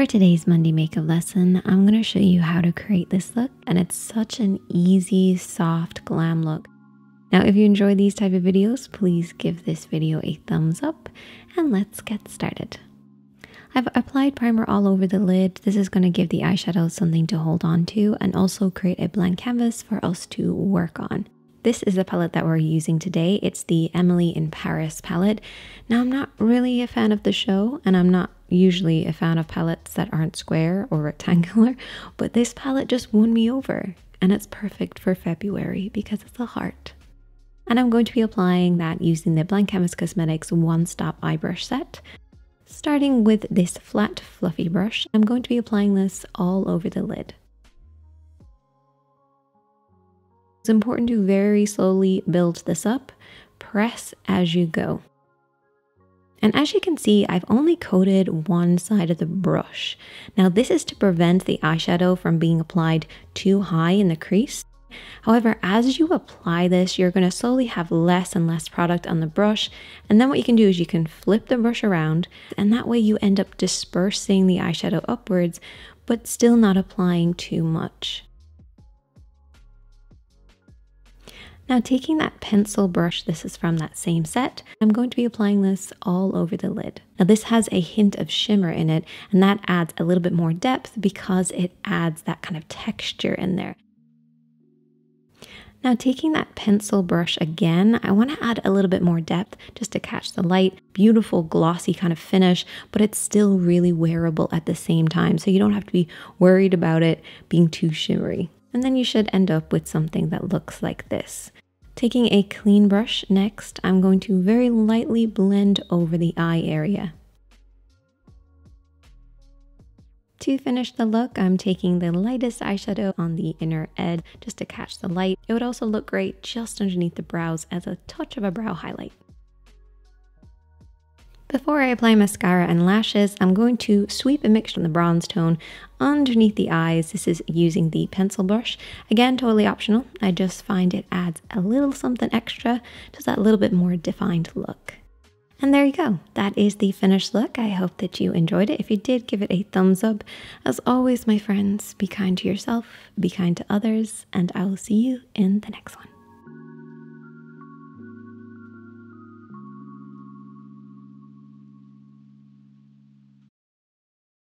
For today's Monday makeup lesson, I'm going to show you how to create this look and it's such an easy, soft glam look. Now, if you enjoy these type of videos, please give this video a thumbs up and let's get started. I've applied primer all over the lid. This is going to give the eyeshadow something to hold on to and also create a blank canvas for us to work on. This is the palette that we're using today. It's the Emily in Paris palette. Now, I'm not really a fan of the show, and I'm not usually a fan of palettes that aren't square or rectangular, but this palette just won me over, and it's perfect for February because it's a heart. And I'm going to be applying that using the Blank Canvas Cosmetics One Stop Eye Brush set. Starting with this flat, fluffy brush, I'm going to be applying this all over the lid. It's important to very slowly build this up, press as you go. And as you can see, I've only coated one side of the brush. Now this is to prevent the eyeshadow from being applied too high in the crease. However, as you apply this, you're going to slowly have less and less product on the brush. And then what you can do is you can flip the brush around and that way you end up dispersing the eyeshadow upwards, but still not applying too much. Now taking that pencil brush, this is from that same set, I'm going to be applying this all over the lid. Now this has a hint of shimmer in it and that adds a little bit more depth because it adds that kind of texture in there. Now taking that pencil brush again, I want to add a little bit more depth just to catch the light. Beautiful glossy kind of finish, but it's still really wearable at the same time. So you don't have to be worried about it being too shimmery. And then you should end up with something that looks like this. Taking a clean brush next, I'm going to very lightly blend over the eye area. To finish the look, I'm taking the lightest eyeshadow on the inner edge just to catch the light. It would also look great just underneath the brows as a touch of a brow highlight. Before I apply mascara and lashes, I'm going to sweep a mixture of the bronze tone underneath the eyes. This is using the pencil brush. Again, totally optional. I just find it adds a little something extra, just that little bit more defined look. And there you go. That is the finished look. I hope that you enjoyed it. If you did, give it a thumbs up. As always, my friends, be kind to yourself, be kind to others, and I will see you in the next one.